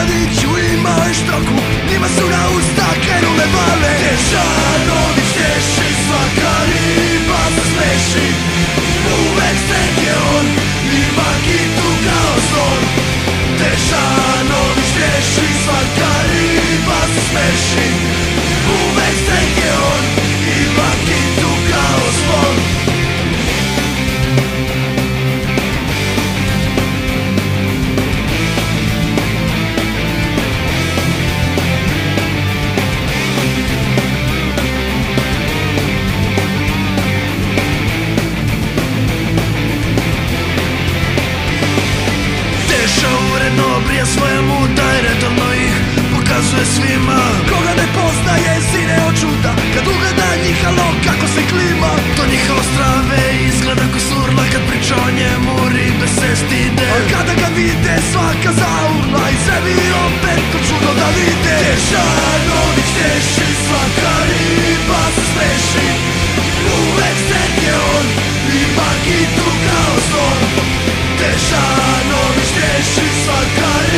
mladiću ima štoku, Njima su но бред своєму та й рятом моїх показує